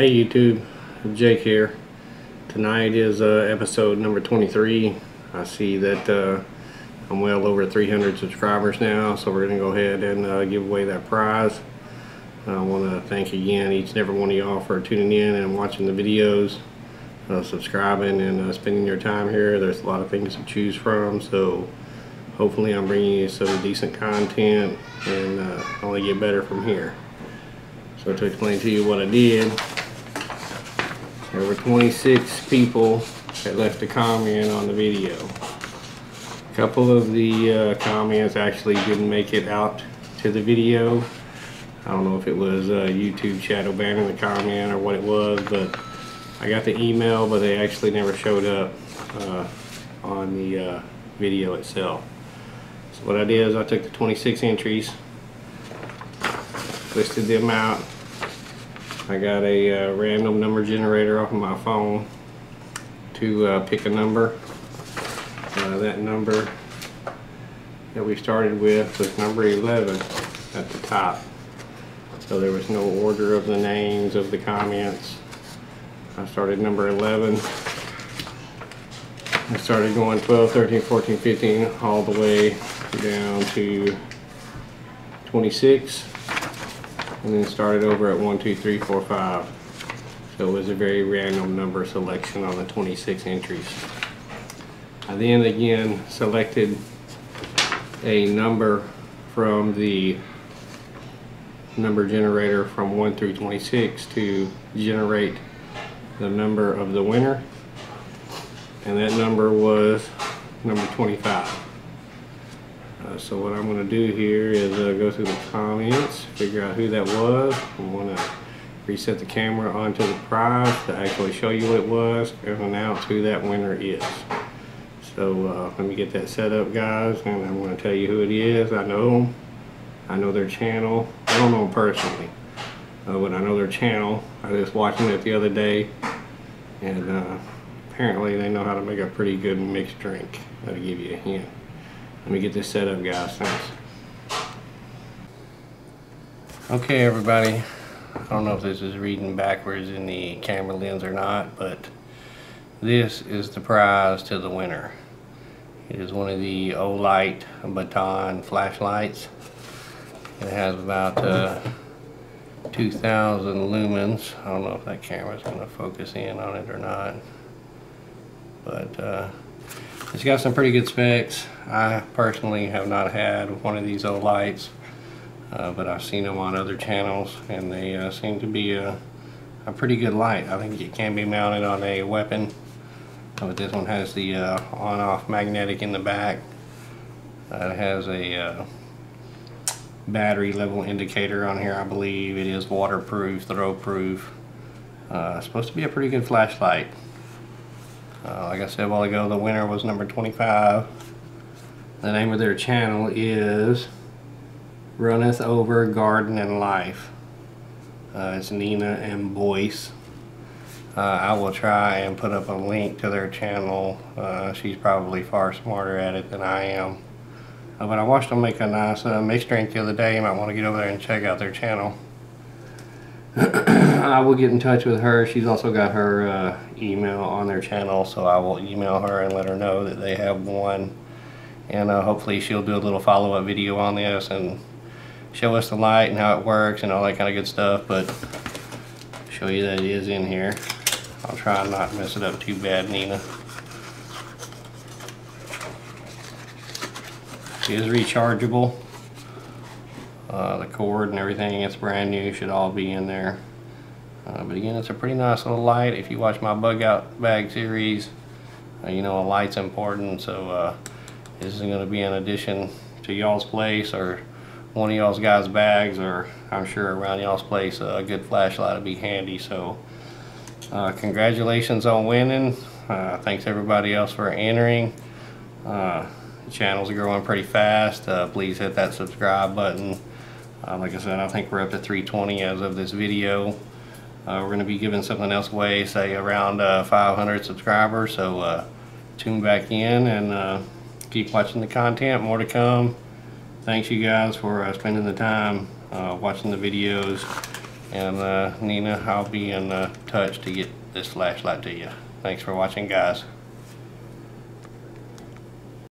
Hey YouTube, Jake here. Tonight is uh, episode number 23. I see that uh, I'm well over 300 subscribers now, so we're going to go ahead and uh, give away that prize. I want to thank again each and every one of y'all for tuning in and watching the videos, uh, subscribing and uh, spending your time here. There's a lot of things to choose from, so hopefully I'm bringing you some decent content and uh, only get better from here. So to explain to you what I did, there were 26 people that left a comment on the video. A couple of the uh, comments actually didn't make it out to the video. I don't know if it was uh, YouTube shadow banning the comment or what it was, but I got the email, but they actually never showed up uh, on the uh, video itself. So what I did is I took the 26 entries, listed them out, I got a uh, random number generator off of my phone to uh, pick a number. Uh, that number that we started with was number 11 at the top. So there was no order of the names of the comments. I started number 11. I started going 12, 13, 14, 15, all the way down to 26 and then started over at one, two, three, four, five. So it was a very random number selection on the 26 entries. I then again selected a number from the number generator from 1 through 26 to generate the number of the winner and that number was number 25. Uh, so what I'm going to do here is uh, go through the comments, figure out who that was. I'm going to reset the camera onto the prize to actually show you what it was and announce who that winner is. So uh, let me get that set up guys and I'm going to tell you who it is. I know them. I know their channel. I don't know them personally. Uh, but I know their channel. I was watching it the other day and uh, apparently they know how to make a pretty good mixed drink. That'll give you a hint. Let me get this set up, guys. Thanks. Okay, everybody. I don't know if this is reading backwards in the camera lens or not, but this is the prize to the winner. It is one of the Olight baton flashlights. It has about uh, 2,000 lumens. I don't know if that camera is going to focus in on it or not. But uh, it's got some pretty good specs. I personally have not had one of these Olights, uh, but I've seen them on other channels and they uh, seem to be a, a, pretty good light. I think it can be mounted on a weapon, but this one has the uh, on-off magnetic in the back. it has a uh, battery level indicator on here, I believe. It is waterproof, throw proof. Uh, supposed to be a pretty good flashlight. Uh, like I said a while ago, the winner was number 25. The name of their channel is Runneth Over Garden and Life. Uh, it's Nina and Boyce. Uh, I will try and put up a link to their channel. Uh, she's probably far smarter at it than I am. Uh, but I watched them make a nice uh, mixed drink the other day. You might want to get over there and check out their channel. I will get in touch with her. She's also got her uh, email on their channel, so I will email her and let her know that they have one. And uh, hopefully she'll do a little follow-up video on this and show us the light and how it works and all that kind of good stuff. But show you that it is in here. I'll try and not mess it up too bad, Nina. It is rechargeable. Uh, the cord and everything, it's brand new, should all be in there. Uh, but again, it's a pretty nice little light. If you watch my bug out bag series, uh, you know a light's important. So uh, this is going to be an addition to y'all's place or one of y'all's guys' bags or I'm sure around y'all's place a good flashlight would be handy. So uh, congratulations on winning. Uh, thanks everybody else for entering. the channel's growing pretty fast. please hit that subscribe button. Uh, like I said, I think we're up to 320 as of this video. Uh, we're going to be giving something else away, say around uh, 500 subscribers. So uh, tune back in and uh, keep watching the content. More to come. Thanks you guys for uh, spending the time watching the videos. And Nina, I'll be in touch to get this flashlight to you. Thanks for watching, guys.